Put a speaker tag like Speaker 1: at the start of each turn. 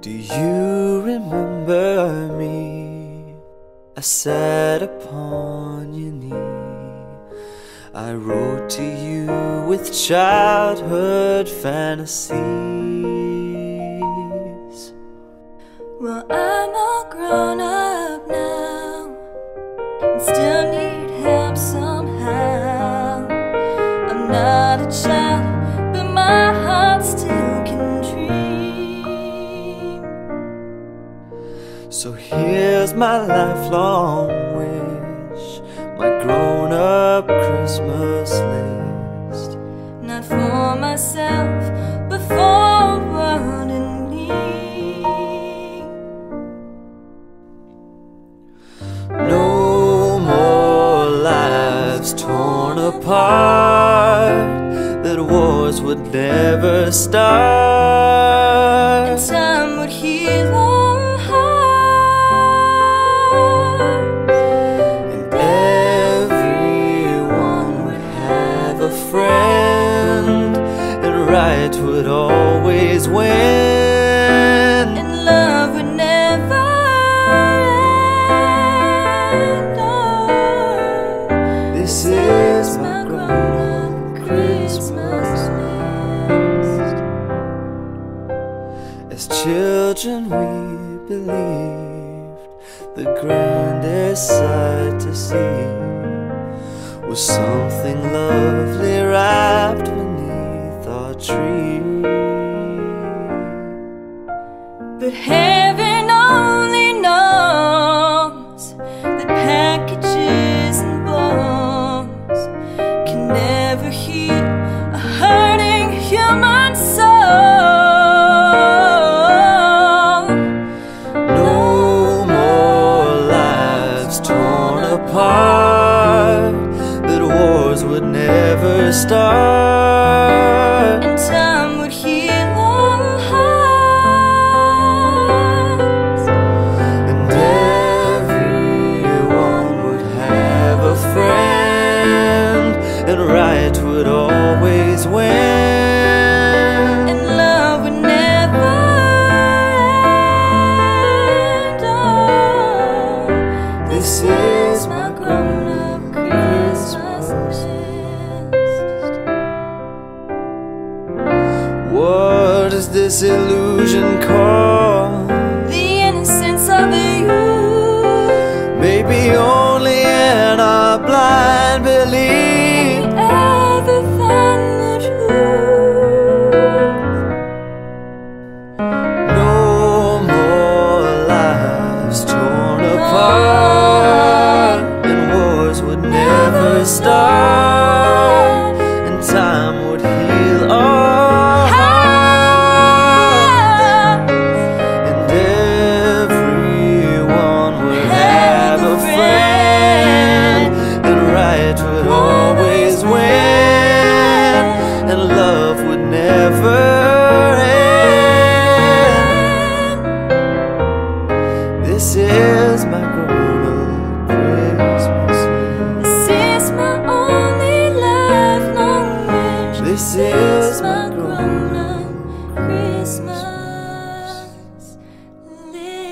Speaker 1: Do you remember me? I sat upon your knee. I wrote to you with childhood fantasies.
Speaker 2: Well, I'm all grown up now and still need help somehow. I'm not a child, but my heart
Speaker 1: So here's my lifelong wish, my grown up Christmas list.
Speaker 2: Not for myself, but for world and me.
Speaker 1: No more lives torn apart, that wars would never start. Right would always win.
Speaker 2: And love would never end. Oh,
Speaker 1: This is my grown grown-up Christmas. As children, we believed the grandest sight to see was something lovely wrapped our tree.
Speaker 2: But heaven
Speaker 1: would always win. And
Speaker 2: love would never end. Oh, This is my my grown-up Christmas list.
Speaker 1: What is this illusion called?
Speaker 2: The innocence of you.
Speaker 1: Maybe only in our blind belief. never start And time would heal all hearts. And everyone would have a friend. And right would always win And love would never
Speaker 2: end.
Speaker 1: This is my goal.
Speaker 2: This is my grandma Christmas. Live.